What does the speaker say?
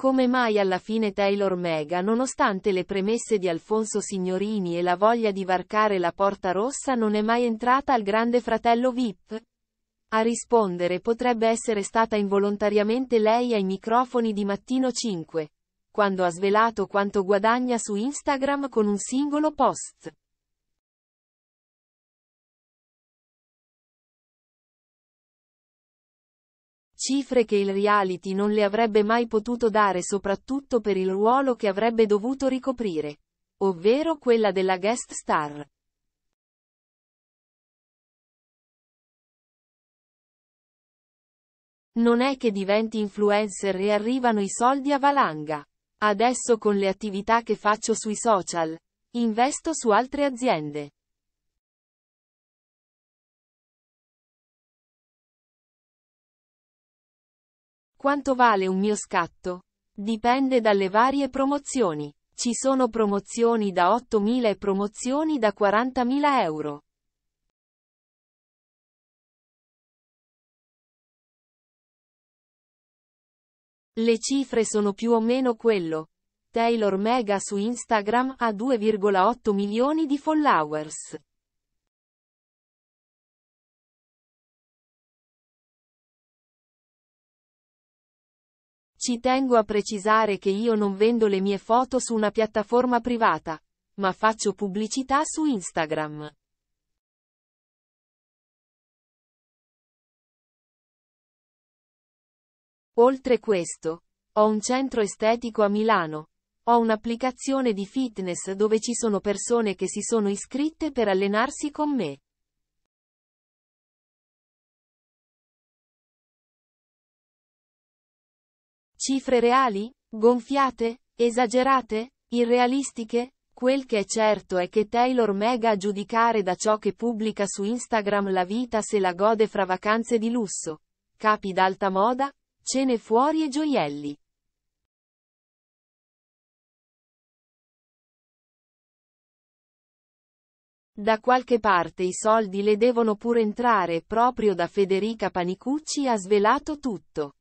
Come mai alla fine Taylor Mega nonostante le premesse di Alfonso Signorini e la voglia di varcare la porta rossa non è mai entrata al grande fratello VIP? A rispondere potrebbe essere stata involontariamente lei ai microfoni di Mattino 5, quando ha svelato quanto guadagna su Instagram con un singolo post. Cifre che il reality non le avrebbe mai potuto dare soprattutto per il ruolo che avrebbe dovuto ricoprire. Ovvero quella della guest star. Non è che diventi influencer e arrivano i soldi a valanga. Adesso con le attività che faccio sui social, investo su altre aziende. Quanto vale un mio scatto? Dipende dalle varie promozioni. Ci sono promozioni da 8.000 e promozioni da 40.000 euro. Le cifre sono più o meno quello. Taylor Mega su Instagram ha 2,8 milioni di followers. Ci tengo a precisare che io non vendo le mie foto su una piattaforma privata, ma faccio pubblicità su Instagram. Oltre questo, ho un centro estetico a Milano. Ho un'applicazione di fitness dove ci sono persone che si sono iscritte per allenarsi con me. Cifre reali? Gonfiate? Esagerate? Irrealistiche? Quel che è certo è che Taylor Mega a giudicare da ciò che pubblica su Instagram la vita se la gode fra vacanze di lusso, capi d'alta moda, cene fuori e gioielli. Da qualche parte i soldi le devono pure entrare proprio da Federica Panicucci ha svelato tutto.